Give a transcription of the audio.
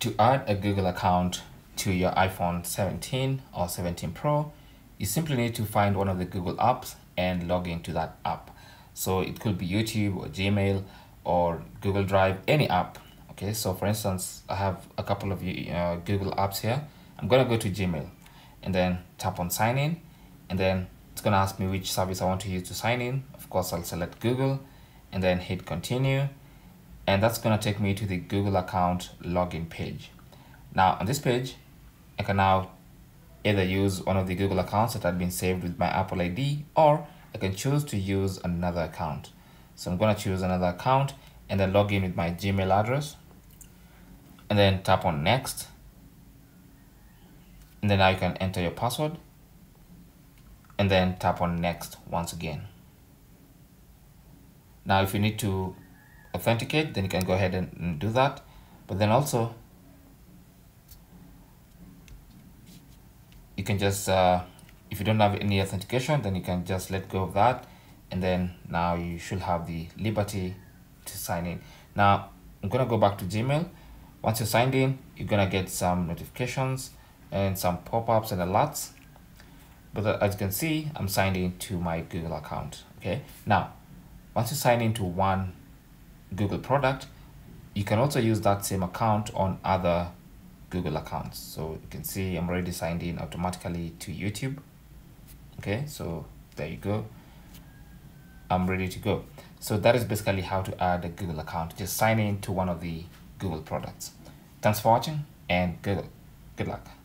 to add a Google account to your iPhone 17 or 17 Pro, you simply need to find one of the Google apps and log into that app. So it could be YouTube or Gmail or Google Drive, any app. Okay, so for instance, I have a couple of uh, Google apps here. I'm gonna go to Gmail and then tap on sign in and then it's gonna ask me which service I want to use to sign in. Of course, I'll select Google and then hit continue and that's going to take me to the Google account login page. Now on this page, I can now either use one of the Google accounts that had been saved with my Apple ID or I can choose to use another account. So I'm going to choose another account and then log in with my Gmail address and then tap on next. And then now you can enter your password and then tap on next once again. Now if you need to authenticate, then you can go ahead and do that. But then also, you can just, uh, if you don't have any authentication, then you can just let go of that. And then now you should have the liberty to sign in. Now, I'm to go back to Gmail. Once you're signed in, you're to get some notifications and some pop-ups and alerts. But uh, as you can see, I'm signed in to my Google account. Okay. Now, once you sign into one Google product, you can also use that same account on other Google accounts. So you can see I'm already signed in automatically to YouTube. Okay, so there you go. I'm ready to go. So that is basically how to add a Google account. Just sign in to one of the Google products. Thanks for watching and Google. good luck.